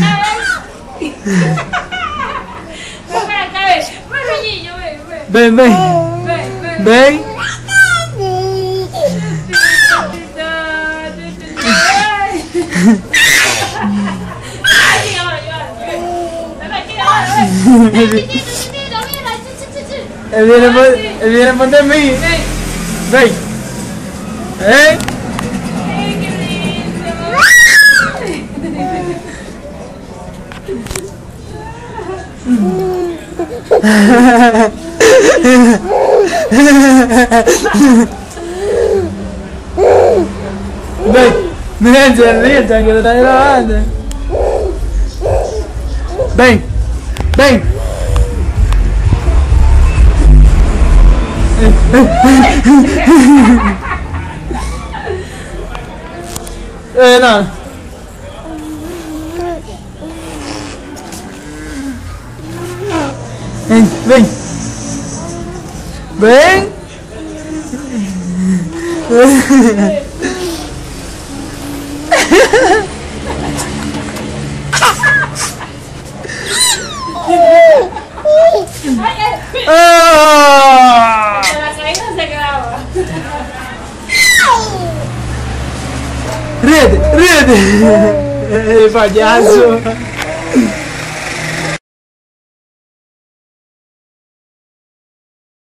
ven. Ven para acá, ven. Ven, niño, ven, ven. Ven, ven. Ven, ven. Ven. Ven. Ven. Que eu tô gravando. Vem. Vem. Eh, não. Vem, vem. Vem. Ah! Rede, rede. Payaso.